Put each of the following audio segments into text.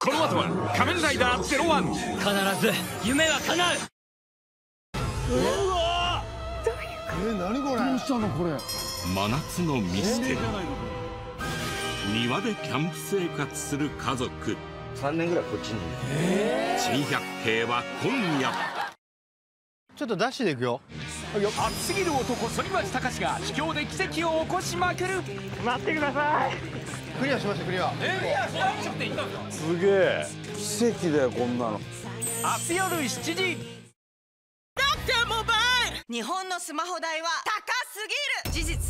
この後は仮面ライダーゼロワン。必ず夢は叶う。うわえ何これ？どうしたのこれ？真夏のミステリー。庭でキャンプ生活する家族。3年ぐらいこっちに珍百景は今夜。ちょっとダッシュでいくよ。熱すぎる男反町隆史が秘境で奇跡を起こしまくる。待ってくださいクリアしましたクリア。えクリアしなくていいんだすげえ。奇跡だよこんなの。明日夜7時。日本のスマホ代は高すぎる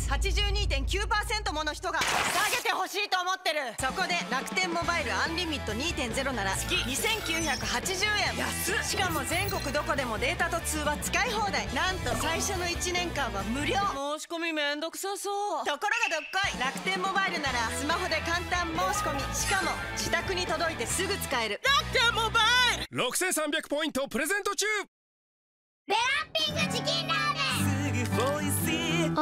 82.9%もの人が下げてほしいと思ってる。そこで楽天モバイルアンリミット2.0なら月2980円。安っ。しかも全国どこでもデータと通話使い放題。なんと最初の1年間は無料。申し込みめんどくさそう。ところがどっこい。楽天モバイルならスマホで簡単申し込み。しかも自宅に届いてすぐ使える。楽天モバイル。6300ポイントプレゼント中。ベランピングチキンラーメン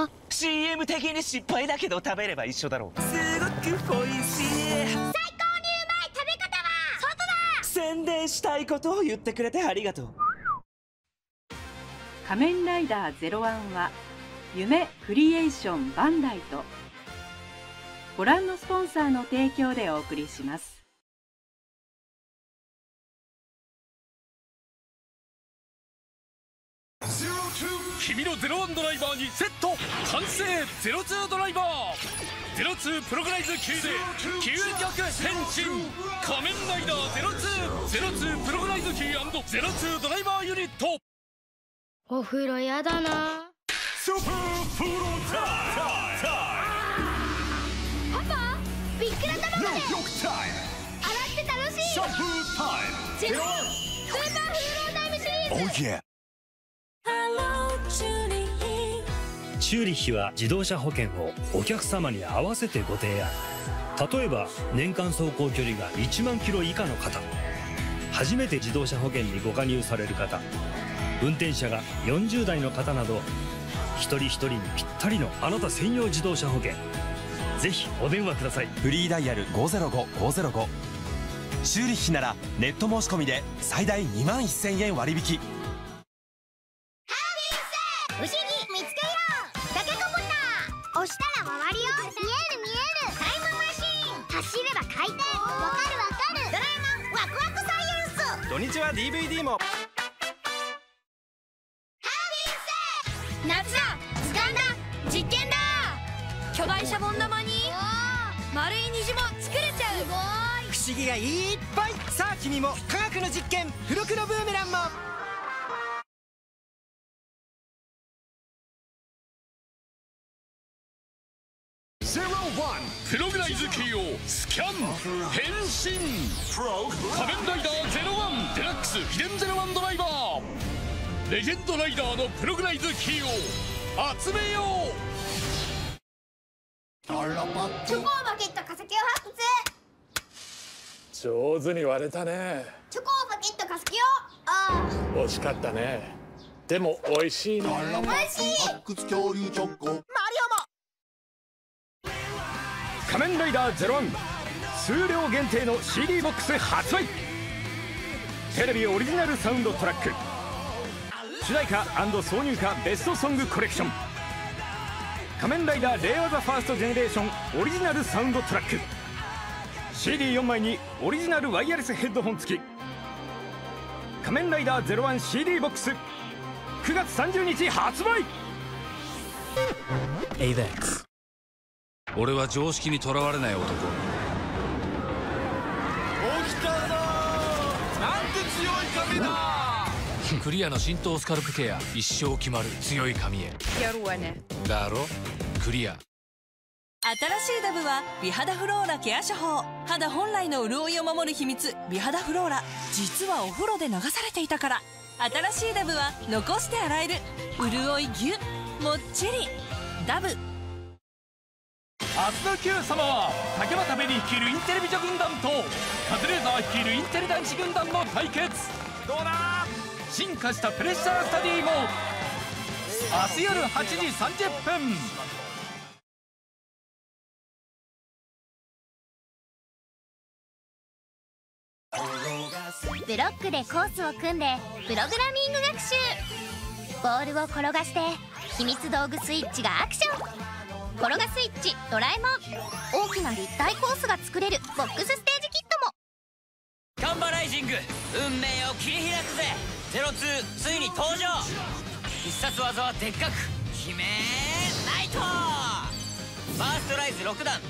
あ。CM 的に失敗だけど食べれば一緒だろう。すごくフォイシー最高にうまい食べ方は。外だ。宣伝したいことを言ってくれてありがとう。仮面ライダーゼロワンは夢クリエーションバンダイと。ご覧のスポンサーの提供でお送りします君のゼロワンドライバーにセット完成ゼロツードライバーゼロツープログライズ級で究極変身仮面ライダーゼロツーゼロツープログライズキーゼロツードライバーユニットお風呂やだなスーパープロタパパビックラ卵で洗って楽しいシャンプータイムゼロワンスーパーフーロータイムシリーズ Oh yeah チューリッヒは自動車保険をお客様に合わせてご提案。例えば年間走行距離が1万キロ以下の方。初めて自動車保険にご加入される方。運転者が40代の方など一人一人にぴったりのあなた専用自動車保険。ぜひお電話ください。フリーダイヤル505505チューリッヒならネット申し込みで最大2万1000円割引。牛に見つけよ押したら回るよ。見える見える。タイムマシーン。走れば回転。わかるわかる。ドラえもんワクワクサイエンス。土日は DVD も。夏だ。図鑑だ。実験だ。巨大シャボン玉に丸い虹も作れちゃう。すごい。不思議がいっぱい。さあ君も科学の実験。付プログライズキーをスキャン。変身。仮面ライダーゼロワン。デラックス秘伝ゼロワンドライバー。レジェンドライダーのプログライズキーを集めよう。チョコーバケット化石を発掘。上手に割れたね。チョコーバケット化石を。あ惜しかったね。でも美味しいね。あ美味しい。発掘恐竜チョコ仮面ライダーゼロワン数量限定の CD ボックス発売。テレビオリジナルサウンドトラック。主題歌挿入歌ベストソングコレクション。仮面ライダー令和ザファーストジェネレーションオリジナルサウンドトラック。CD4 枚にオリジナルワイヤレスヘッドホン付き。仮面ライダーゼロワン CD ボックス。9月30日発売。AVEX 俺は常識にとらわれない男。起きたぞ。なんて強い髪だ。クリアの浸透スカルプケア一生決まる強い髪へ。やるわね。だろ？クリア。新しいダブは美肌フローラケア処方。肌本来の潤いを守る秘密美肌フローラ。実はお風呂で流されていたから。新しいダブは残して洗える。潤いギュッもっちり。ダブ明日の Q 様は竹俣ベリー率いるインテリ美女軍団とカズレーザー率いるインテリ男子軍団の対決。どうだ？進化したプレッシャースタディも明日夜8時30分。ブロックでコースを組んでプログラミング学習。ボールを転がして秘密道具スイッチがアクションコロガスイッチドラえもん。大きな立体コースが作れるボックスステージキットも。ガンバライジング。運命を切り開くぜ。ゼロツーついに登場。必殺技はでっかく。決めナイトファーストライズ6弾。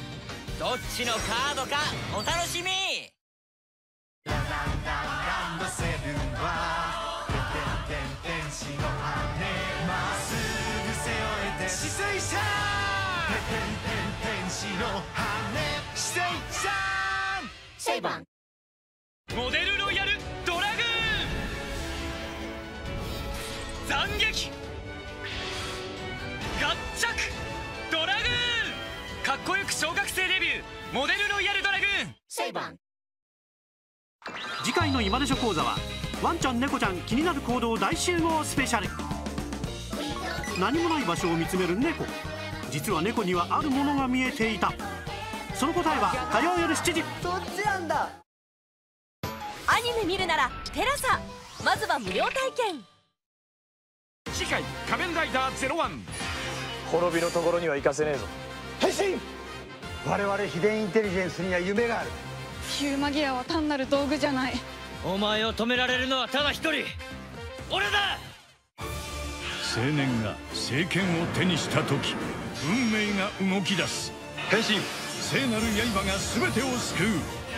どっちのカードかお楽しみ。まっすぐ背負えて姿勢者天使の羽姿勢者セイバン。モデルロイヤルドラグーン。斬撃。合着ドラグーン。かっこよく小学生デビュー。モデルロイヤルドラグーン。セイバン。次回の今でしょ講座はワンちゃん猫ちゃん気になる行動大集合スペシャル。何もない場所を見つめる猫実は猫にはあるものが見えていた。その答えは火曜夜7時。そっちなんだ。アニメ見るならテラサ。まずは無料体験。次回「仮面ライダーゼロワン。滅びのところには行かせねえぞ。変身！我々秘伝インテリジェンスには夢がある。ヒューマギアは単なる道具じゃない。お前を止められるのはただ一人。俺だ！青年が聖剣を手にした時運命が動き出す。変身。聖なる刃が全てを救う。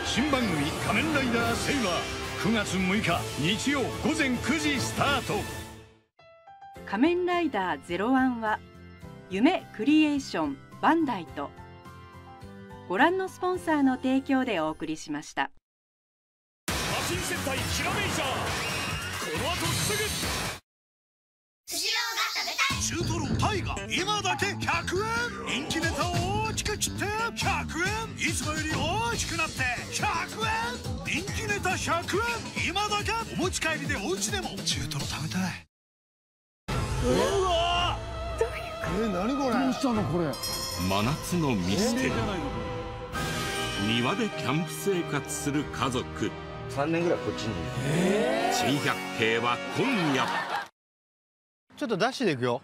新番組「仮面ライダーセイバー」9月6日日曜午前9時スタート。仮面ライダーゼロワンは夢クリエーションバンダイとご覧のスポンサーの提供でお送りしました。マシン戦隊キラメイジャー。この後すぐ。スシローが食べたい。中トロタイが今だけ100円人気ネタを大きく切って100円いつもより大きくなって。100円人気ネタ100円今だけ。お持ち帰りでお家でも。中トロ食べたい。うわえ何これ？どうしたのこれ？真夏のミステリー。庭でキャンプ生活する家族。3年ぐらいこっちに。珍百景は今夜ちょっとダッシュでいくよ。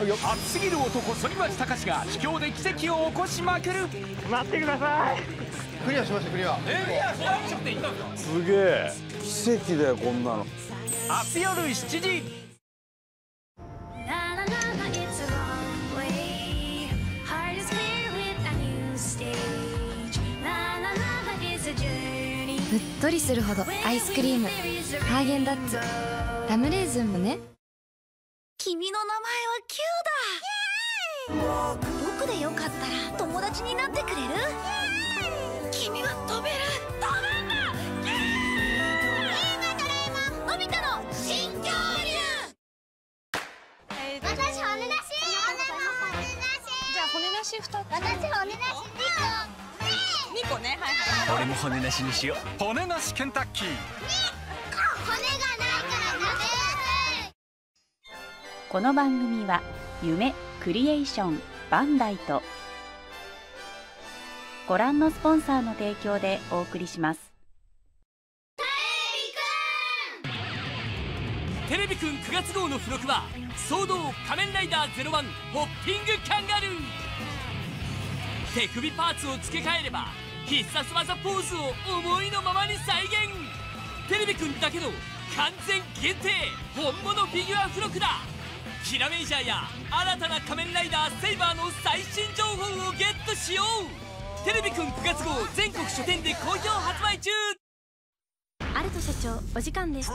熱すぎる男反町隆史が秘境で奇跡を起こしまくる。待ってください。クリアしましたクリア。えいやしなくていいんだ。すげえ。奇跡だよこんなの。明日夜7時。うっとりするほどアイスクリーム。ハーゲンダッツ。ラムレーズンもね君の名前はキューだ。僕でよかったら友達になってくれる？君は飛べる飛べんだキュー。ドラえもんのび太の新恐竜私骨なしじゃあ骨なし2つ私骨なし2個ねはいはい俺も骨なしにしよう骨なしケンタッキー。この番組は夢クリエーションバンダイとご覧のスポンサーの提供でお送りします。テレビくん9月号の付録は「騒動仮面ライダーゼロワンホッピングカンガルー」手首パーツを付け替えれば必殺技ポーズを思いのままに再現。テレビくんだけの完全限定本物フィギュア付録だ。キラメイジャーや新たな仮面ライダーセイバーの最新情報をゲットしよう。テレビくん9月号全国書店で好評発売中。アルト社長お時間です。よ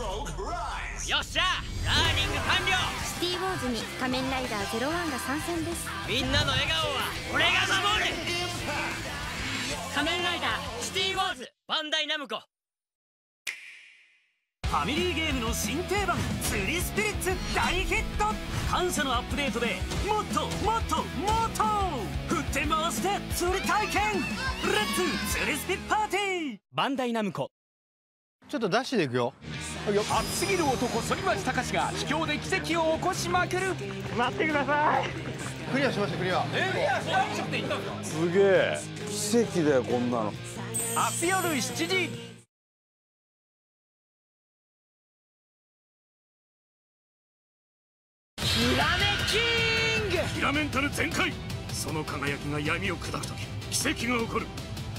っしゃラーニング完了。シティウォーズに仮面ライダーゼロワンが参戦です。みんなの笑顔は俺が守る。仮面ライダーシティウォーズバンダイナムコ。ファミリーゲームの新定番釣りスピリッツ大ヒット感謝のアップデートでもっともっともっと振って回して釣り体験レッツ釣りスピパーティーバンダイナムコ。ちょっとダッシュでいくよ。熱すぎる男反町隆史が秘境で奇跡を起こしまくる。待ってください。クリアしましたクリア。えいやしなくていいんだすげえ。奇跡だよこんなの。明日夜7時ラメンタル全開。その輝きが闇を砕く時奇跡が起こる。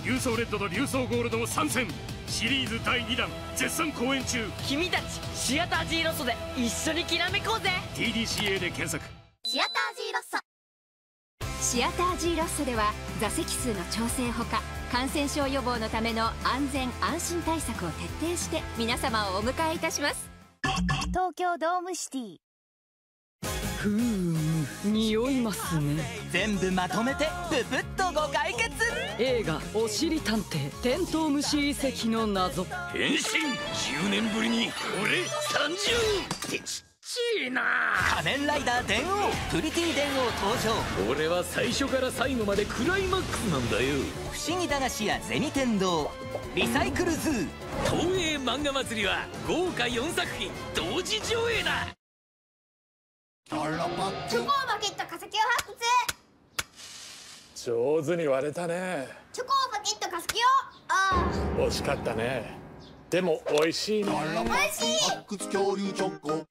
竜装レッドと竜装ゴールドの参戦。シリーズ第2弾絶賛公演中。君たちシアター G ロストで一緒にきらめこうぜ。TDCA で検索。シアター G ロッソ。シアター G ロッソでは座席数の調整ほか感染症予防のための安全安心対策を徹底して皆様をお迎えいたします。東京ドームシティふーむ匂いますね全部まとめてププッとご解決映画「おしり探偵テントウムシ遺跡の謎」変身10年ぶりに俺30ってちっちいな仮面ライダー電王プリティ電王登場俺は最初から最後までクライマックスなんだよ不思議駄菓子屋銭天堂リサイクルズー東映漫画祭りは豪華4作品同時上映だチョコバケット化石を発掘。上手に割れたね。チョコバケット化石を。あ惜しかったね。でも美味しいね。あ美味しい。発掘恐竜チョコ。マリオも。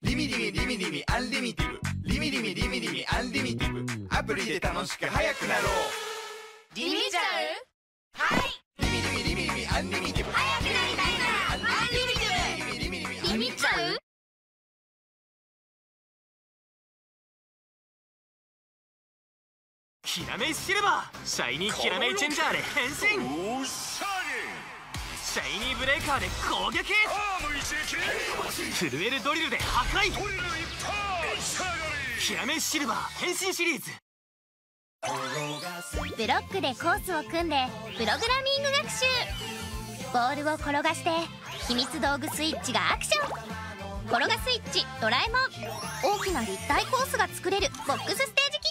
リミリミリミリミアンリミティブ。リミリミリミリミアンリミティブ。アプリで楽しく速くなろう。リミちゃうはいリミリミリミリミアンリミティブ。速くなりたキラメイシルバーシャイニーキラメイチェンジャーで変身。おしゃシャイニーブレーカーで攻撃。震えるドリルで破壊。ドリル一発下がキラメイシルバー変身シリーズ。ブロックでコースを組んでプログラミング学習。ボールを転がして秘密道具スイッチがアクション。転がスイッチドラえもん。大きな立体コースが作れるボックスステージ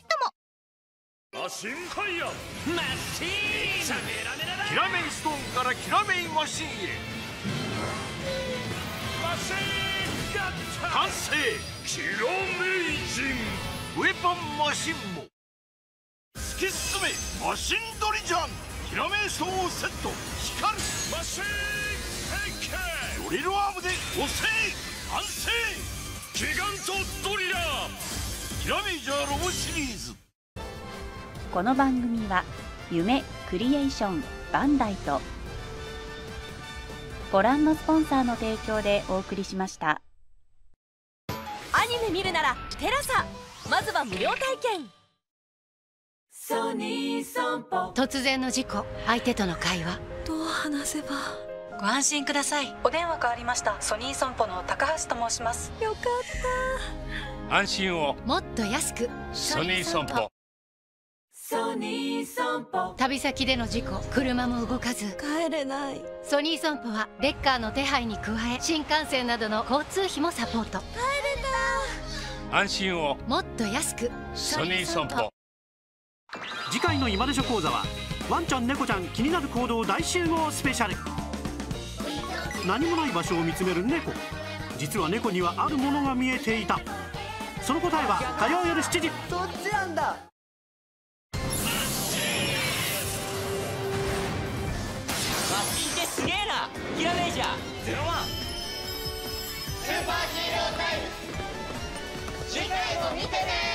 マシンファイヤーマシーンキラメイストーンからキラメイマシンへ。マシンガッ完成。キラメイウェポンマシンも。突き進めマシンドリジャン。キラメイストーンをセット。光る。マシンドリルアームで押せ完成。ギガントドリラー。キラメイジャーロボシリーズこの番組は夢クリエーションバンダイとご覧のスポンサーの提供でお送りしました。アニメ見るならテラサ。まずは無料体験。ソニーソンポ。突然の事故相手との会話。どう話せば。ご安心ください。お電話変わりました。ソニー損保の高橋と申します。よかった。安心を。もっと安く。ソニー損保ソニーソンポ。旅先での事故車も動かず。帰れない。ソニー損保はレッカーの手配に加え新幹線などの交通費もサポート。帰れ安心を。もっと安く。ソニー損保次回の今でしょ講座はワンちゃん猫ちゃん気になる行動大集合スペシャル。何もない場所を見つめる猫。実は猫にはあるものが見えていた。その答えは火曜夜7時。そっちなんだキラメイジャー。ゼロワン。スーパーヒーロータイム。次回も見てね